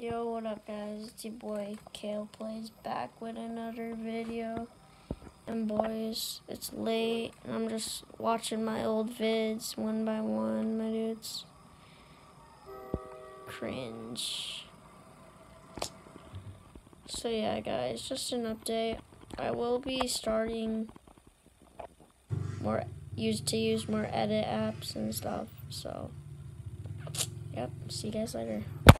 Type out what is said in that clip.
Yo, what up guys? It's your boy Kale Plays back with another video. And boys, it's late and I'm just watching my old vids one by one, my dudes. Cringe. So yeah guys, just an update. I will be starting more used to use more edit apps and stuff. So yep, see you guys later.